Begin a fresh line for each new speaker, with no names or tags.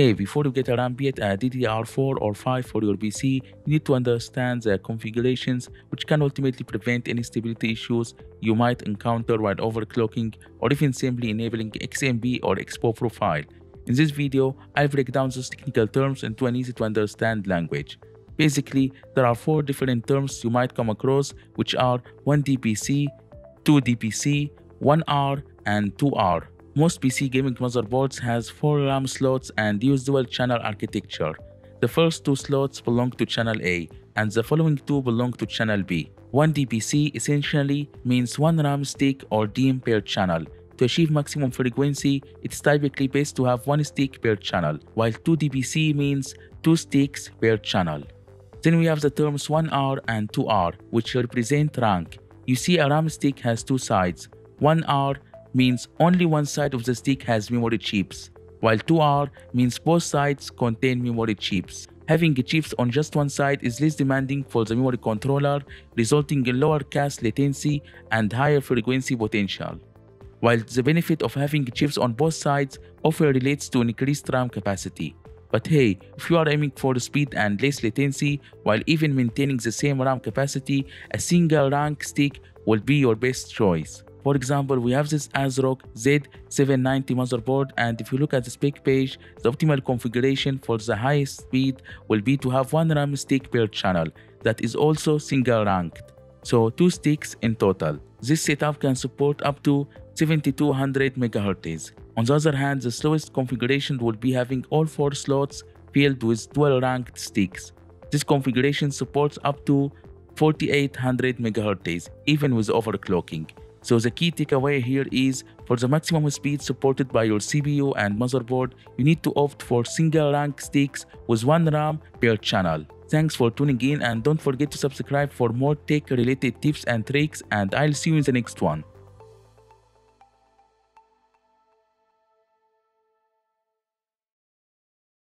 Hey, before you get a RAM at a DDR4 or 5 for your PC, you need to understand the configurations which can ultimately prevent any stability issues you might encounter while overclocking or even simply enabling XMP or Expo profile. In this video, I'll break down those technical terms into an easy to understand language. Basically, there are four different terms you might come across which are 1DPC, 2DPC, 1R, and 2R. Most PC gaming motherboards has 4 RAM slots and use dual channel architecture. The first two slots belong to channel A and the following two belong to channel B. 1 DPC essentially means 1 RAM stick or DIMM per channel. To achieve maximum frequency, it's typically best to have 1 stick per channel, while 2 DPC means 2 sticks per channel. Then we have the terms 1R and 2R, which represent rank. You see a RAM stick has two sides. 1R means only one side of the stick has memory chips, while 2R means both sides contain memory chips. Having chips on just one side is less demanding for the memory controller, resulting in lower CAS latency and higher frequency potential. While the benefit of having chips on both sides often relates to increased RAM capacity. But hey, if you are aiming for speed and less latency while even maintaining the same RAM capacity, a single rank stick will be your best choice. For example, we have this ASRock Z790 motherboard and if you look at the spec page, the optimal configuration for the highest speed will be to have one RAM stick per channel that is also single ranked. So two sticks in total. This setup can support up to 7200 MHz. On the other hand, the slowest configuration will be having all four slots filled with dual ranked sticks. This configuration supports up to 4800 MHz even with overclocking. So the key takeaway here is for the maximum speed supported by your CPU and motherboard, you need to opt for single rank sticks with one RAM per channel. Thanks for tuning in and don't forget to subscribe for more tech related tips and tricks and I'll see you in the next one.